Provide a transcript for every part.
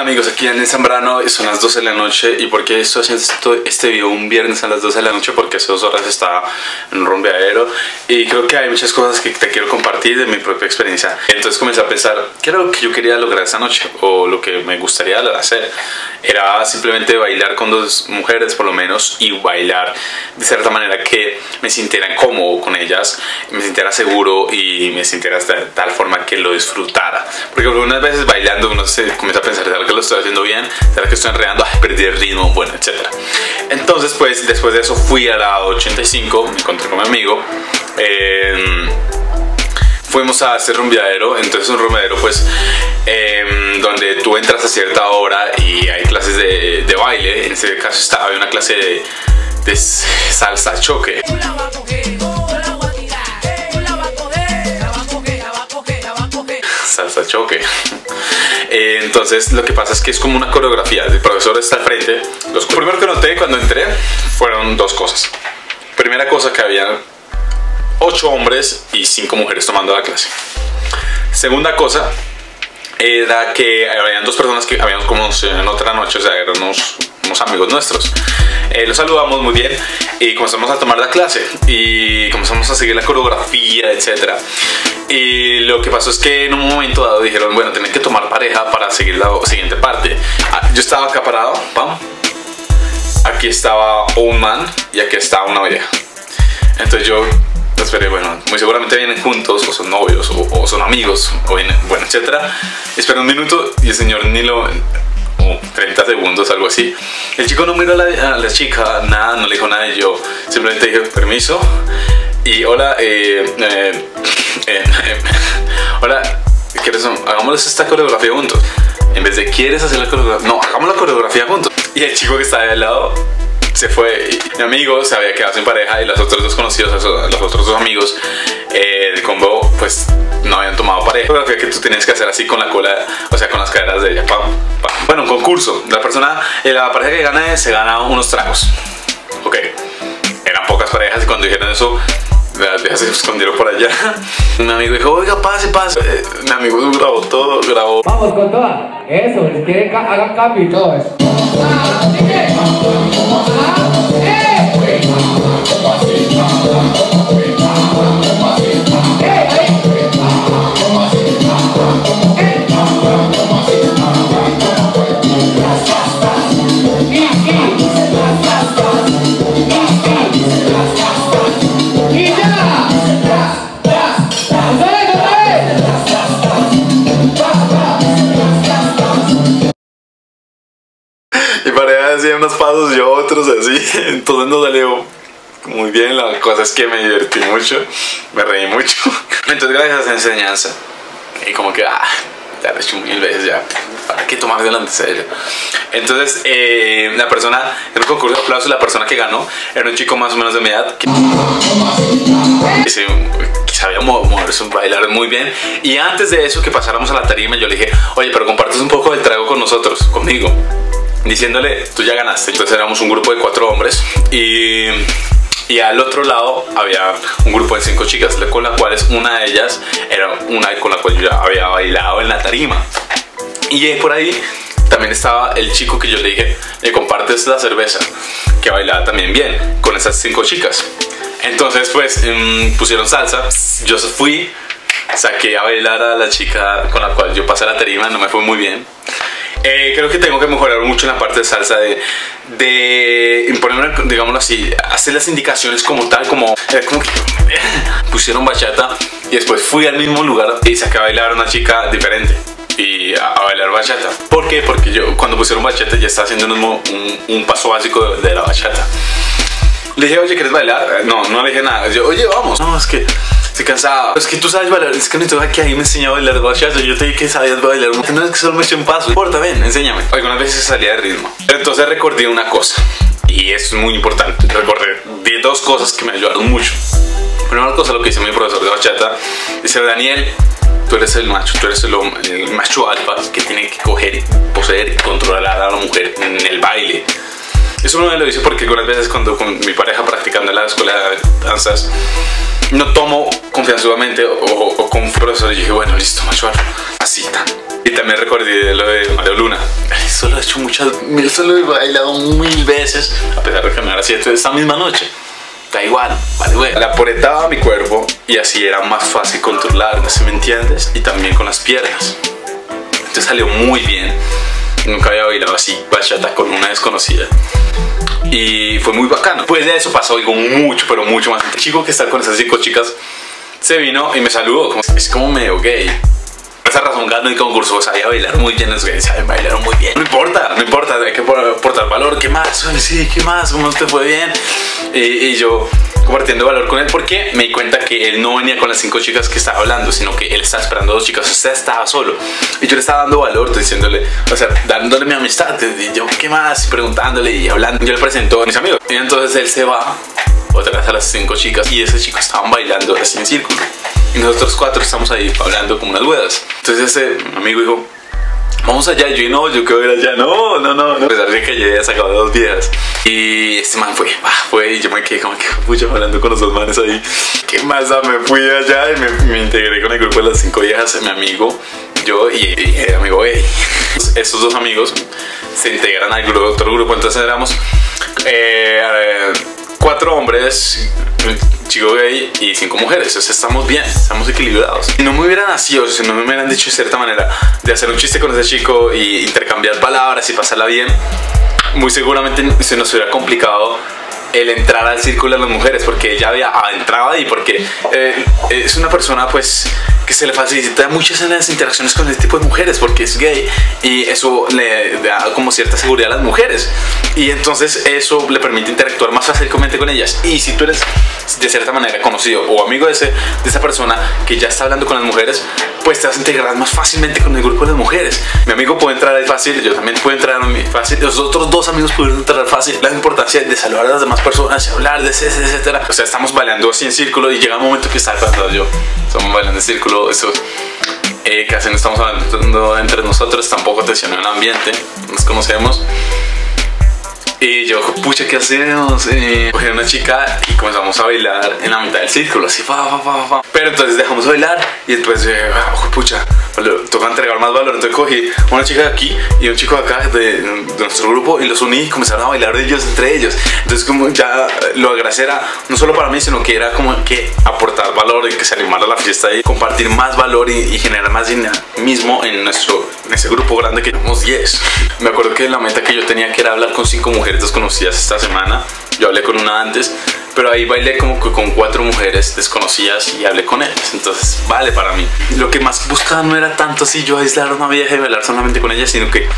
tal amigos? Aquí en Zambrano son las 12 de la noche y ¿por qué estoy haciendo este video un viernes a las 12 de la noche? Porque hace dos horas estaba en un rumbeadero y creo que hay muchas cosas que te quiero compartir de mi propia experiencia. Entonces comencé a pensar, ¿qué era lo que yo quería lograr esa noche? O lo que me gustaría hacer. Era simplemente bailar con dos mujeres por lo menos y bailar de cierta manera que me sintiera cómodo con ellas, me sintiera seguro y me sintiera de tal forma que lo disfrutara. Porque algunas veces bailando uno se comienza a pensar, ¿será lo estoy haciendo bien? ¿Será que estoy enredando? Perdí el ritmo, bueno, etcétera. Entonces, pues, después de eso fui a la 85, me encontré con mi amigo. Em, fuimos a hacer rumbeadero, entonces un rumbeadero pues em, donde tú entras a cierta hora y hay clases de, baile, en ese caso estaba, había una clase de salsa choque. Salsa choque. Eh, entonces lo que pasa es que es como una coreografía, el profesor está al frente. Lo primero que noté cuando entré fueron dos cosas. Primera cosa que había ocho hombres y cinco mujeres tomando la clase. Segunda cosa era que habían dos personas que habíamos como en otra noche, o sea, eran unos, unos amigos nuestros. Eh, los saludamos muy bien y comenzamos a tomar la clase y comenzamos a seguir la coreografía, etc. Y lo que pasó es que en un momento dado dijeron, bueno, tienen que tomar pareja para seguir la siguiente parte. Ah, yo estaba acá parado, pam. Aquí estaba un man y aquí estaba una vieja. Entonces yo esperé, bueno, muy seguramente vienen juntos, o son novios, o, son amigos, o vienen, bueno, etcétera. Esperé un minuto y el señor ni lo, 30 segundos, algo así. El chico no miró a la, chica, nada, no le dijo nada. Y yo simplemente dije, permiso. Y hola, eh, eh, eh, hola, ¿quieres? Hagamos esta coreografía juntos. En vez de quieres hacer la coreografía, no, hagamos la coreografía juntos. Y el chico que estaba ahí al lado se fue. mi amigo se había quedado sin pareja y los otros dos conocidos, los otros dos amigos eh, del combo, pues no habían tomado pareja. Pero que tú tenías que hacer así con la cola, o sea, con las caderas de ella. Bueno, un concurso. La persona, eh, la pareja que gana se gana unos tragos. Ok. Eran pocas parejas y cuando dijeron eso, se escondieron por allá. Mi amigo dijo, oiga, pase, pase. Eh, mi amigo grabó todo, grabó. Vamos con toda. Eso, es que hagan cambio y todo eso. Entonces nos salió muy bien. La cosa es que me divertí mucho, me reí mucho. Entonces, gracias a esa enseñanza, y como que, ah, ya lo he hecho mil veces ya. ¿Para qué tomar delante serio? Entonces, eh, la persona, en un concurso de aplausos, la persona que ganó era un chico más o menos de mi edad. Que, que sabía moverse, bailar muy bien. Y antes de eso, que pasáramos a la tarima, yo le dije, oye, pero compartes un poco del trago con nosotros, conmigo diciéndole, tú ya ganaste. Entonces éramos un grupo de cuatro hombres y, y al otro lado había un grupo de cinco chicas, con las cuales una de ellas era una con la cual yo ya había bailado en la tarima. Y por ahí también estaba el chico que yo le dije, le compartes la cerveza, que bailaba también bien con esas cinco chicas. Entonces pues mm, pusieron salsa, yo fui, saqué a bailar a la chica con la cual yo pasé la tarima, no me fue muy bien. Eh, creo que tengo que mejorar mucho en la parte de salsa de, de imponer, digámoslo así, hacer las indicaciones como tal, como, que pusieron bachata y después fui al mismo lugar y saqué a bailar a una chica diferente y a, bailar bachata. ¿Por qué? Porque yo cuando pusieron bachata ya estaba haciendo un, un, paso básico de, la bachata. Le dije, oye, ¿quieres bailar? No, no le dije nada. Yo, oye, vamos. No, es que estoy. Es que tú sabes bailar. Es que no necesito que ahí me enseñó a bailar bachata. Yo te dije que sabías bailar. No es que solo me eché un paso. No importa, ven, enséñame. Algunas veces salía de ritmo. Entonces recordé una cosa. Y es muy importante. Recordé dos cosas que me ayudaron mucho. Primera cosa, lo que dice mi profesor de bachata. Dice, Daniel, tú eres el macho, tú eres el, el macho alfa que tiene que coger, poseer y controlar a la mujer en el baile. Eso no me lo dice porque algunas veces cuando con mi pareja practicando en la escuela de danzas no tomo confianzudamente o, o con un profesor y dije, bueno, listo, macho, así tan. Y también recordé lo de Mario Luna. esto lo he hecho muchas, esto lo he bailado mil veces, a pesar de que no era cierto esta misma noche. Da igual, vale, güey. Le apretaba mi cuerpo y así era más fácil controlar, ¿sí me entiendes? Y también con las piernas. Entonces salió muy bien. Nunca había bailado así bachata con una desconocida. Y fue muy bacano. Pues de eso pasó algo mucho, pero mucho más. El chico que está con esas cinco chicas se vino y me saludó. Es como medio gay. Por esa razón ganó el concurso, sabía bailar muy bien, los gays saben bailar muy bien. No importa, no importa, hay que aportar valor. ¿Qué más? Sí, ¿qué más? ¿Cómo te fue bien? y yo compartiendo valor con él porque me di cuenta que él no venía con las cinco chicas que estaba hablando, sino que él estaba esperando dos chicas, usted estaba solo. Y yo le estaba dando valor, diciéndole, o sea, dándole mi amistad, y yo, ¿qué más? Preguntándole y hablando. Yo le presento a mis amigos. Y entonces él se va otra vez a las cinco chicas y ese chico estaban bailando así en círculo. Y nosotros cuatro estamos ahí hablando como unas huevas. Entonces ese amigo dijo, vamos allá. Y yo, no, yo quiero ir allá. No, no, no, no. A pesar de que yo había sacado dos viejas. Y este man fue, fue. Y yo me quedé como que, pucha, hablando con los dos manes ahí. ¿Qué más? Me fui allá y me, me integré con el grupo de las cinco viejas. Mi amigo, yo y, el amigo gay. Estos dos amigos se integran al grupo, otro grupo. Entonces éramos eh, cuatro hombres chico gay y cinco mujeres. Sea, estamos bien, estamos equilibrados. Si no me hubieran nacido, si no me hubieran dicho de cierta manera de hacer un chiste con ese chico y intercambiar palabras y pasarla bien, muy seguramente se nos hubiera complicado el entrar al círculo de las mujeres porque ella había entrado ahí porque eh, es una persona pues que se le facilita muchas en las interacciones con este tipo de mujeres porque es gay y eso le da como cierta seguridad a las mujeres. Y entonces eso le permite interactuar más fácilmente con ellas. Y si tú eres de cierta manera conocido o amigo de, ese, de esa persona que ya está hablando con las mujeres pues te vas a integrar más fácilmente con el grupo de las mujeres. Mi amigo puede entrar ahí fácil yo también puedo entrar fácil. Los otros dos amigos pueden entrar fácil. La importancia de saludar a las demás personas hablar de ese, etcétera. O sea estamos bailando así en círculo y llega un momento que está pasando yo. Estamos bailando en círculo eso eh, casi no estamos hablando entre nosotros tampoco tensión en el ambiente nos conocemos y yo, pucha, ¿qué hacemos? Eh, cogí a una chica y comenzamos a bailar en la mitad del círculo, así, fa, fa, fa, fa. Pero entonces dejamos de bailar y después, eh, pucha, toca entregar más valor. Entonces cogí una chica de aquí y un chico de acá de, nuestro grupo y los uní y comenzaron a bailar ellos entre ellos. Entonces, como ya lo agradece era no solo para mí, sino que era como que aportar valor y que se animara la fiesta y compartir más valor y, generar más dinamismo en nuestro en ese grupo grande que somos 10. Me acuerdo que la meta que yo tenía que era hablar con cinco mujeres desconocidas esta semana. Yo hablé con una antes, pero ahí bailé como que con cuatro mujeres desconocidas y hablé con ellas. Entonces, vale para mí. Lo que más buscaba no era tanto así yo aislar una vieja y bailar solamente con ella, sino que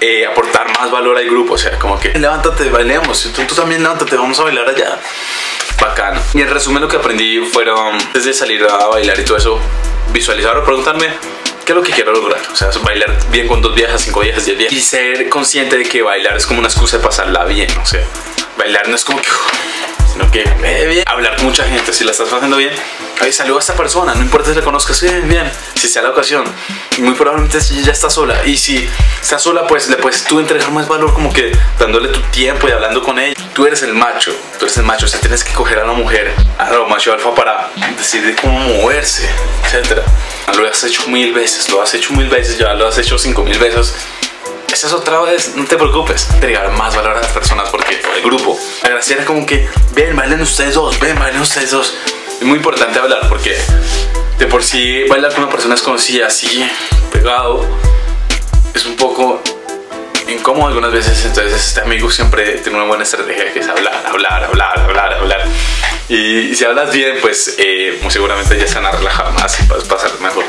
eh, aportar más valor al grupo. O sea, como que levántate, bailemos. Tú, tú también levántate, vamos a bailar allá. Bacano. Y en resumen, lo que aprendí fueron desde salir a bailar y todo eso, visualizar o preguntarme qué es lo que quiero lograr. O sea, bailar bien con dos viejas, cinco viejas, diez viejas. Y ser consciente de que bailar es como una excusa de pasarla bien. O sea, bailar no es como que... Sino que eh, bien. hablar con mucha gente, si la estás haciendo bien, ahí salió a esta persona, no importa si la conozcas bien, bien, si sea la ocasión, muy probablemente ya está sola, y si está sola, pues le puedes tú entregar más valor, como que dándole tu tiempo y hablando con ella. Tú eres el macho, tú eres el macho, o sea, tienes que coger a la mujer, a lo macho alfa para decidir cómo moverse, etcétera. Lo has hecho mil veces, lo has hecho mil veces, ya lo has hecho cinco mil veces. Esa es otra vez, no te preocupes, entregar más valor a las personas porque el grupo. La gracia era como que, ven, bailen ustedes dos, ven, bailen ustedes dos. Es muy importante hablar porque de por sí bailar con una persona desconocida así, pegado, es un poco incómodo algunas veces. Entonces, este amigo siempre tiene una buena estrategia que es hablar, hablar, hablar, hablar, hablar. Y, si hablas bien, pues eh, muy seguramente ya se van a relajar más y vas pasar mejor.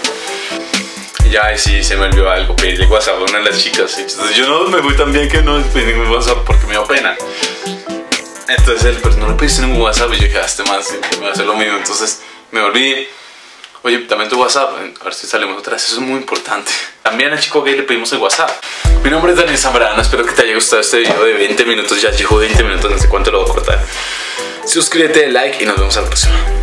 Ya, si se me olvidó algo, pedirle WhatsApp a una de las chicas. Entonces, yo no me voy tan bien que no pedí mi WhatsApp porque me da pena. Entonces él, pero no le pediste ningún WhatsApp y yo dije, ah, este me va a hacer lo mismo. Entonces me volví, oye, también tu WhatsApp, a ver si salimos otra vez, eso es muy importante. También al chico gay le pedimos el WhatsApp. Mi nombre es Daniel Zambrano, espero que te haya gustado este video de 20 minutos, ya llegó 20 minutos, no sé cuánto lo voy a cortar. Suscríbete, like y nos vemos a la próxima.